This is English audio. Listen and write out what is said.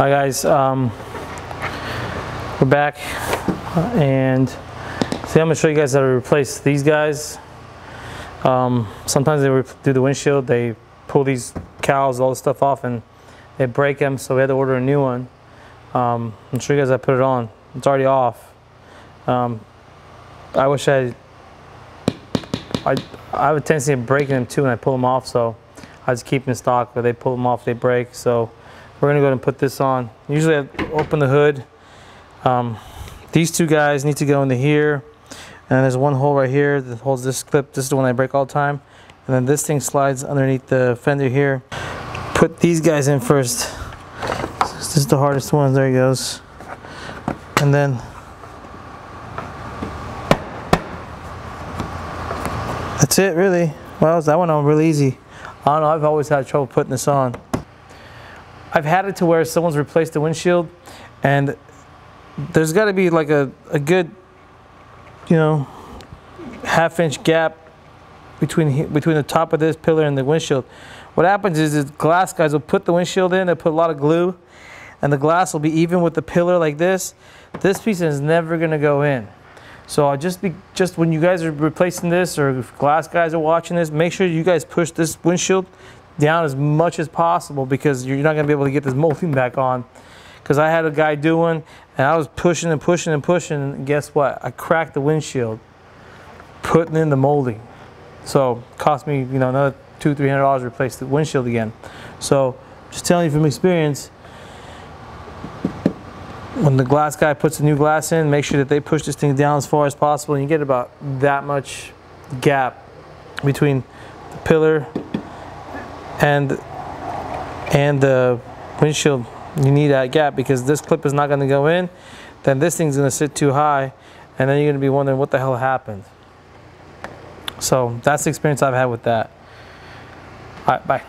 Hi guys, um, we're back and see I'm gonna show you guys how to replace these guys. Um, sometimes they do the windshield, they pull these cowls, all the stuff off and they break them so we had to order a new one. Um, I'm sure you guys I put it on, it's already off. Um, I wish I, I, I have a tendency of breaking them too when I pull them off so I just keep them in stock but they pull them off they break so we're gonna go ahead and put this on. Usually I open the hood. Um, these two guys need to go into here. And there's one hole right here that holds this clip. This is the one I break all the time. And then this thing slides underneath the fender here. Put these guys in first. This is the hardest one. There he goes. And then that's it really. Well, that one on really easy. I don't know, I've always had trouble putting this on. I've had it to where someone's replaced the windshield and there's got to be like a, a good, you know, half inch gap between between the top of this pillar and the windshield. What happens is, is glass guys will put the windshield in, they put a lot of glue, and the glass will be even with the pillar like this. This piece is never going to go in. So I'll just be just when you guys are replacing this or glass guys are watching this, make sure you guys push this windshield down as much as possible because you're not going to be able to get this molding back on. Because I had a guy doing, and I was pushing and pushing and pushing, and guess what? I cracked the windshield putting in the molding. So cost me, you know, another two, three hundred dollars to replace the windshield again. So just telling you from experience, when the glass guy puts the new glass in, make sure that they push this thing down as far as possible, and you get about that much gap between the pillar and and the windshield you need that gap because this clip is not going to go in then this thing's going to sit too high and then you're going to be wondering what the hell happened. So that's the experience I've had with that. All right bye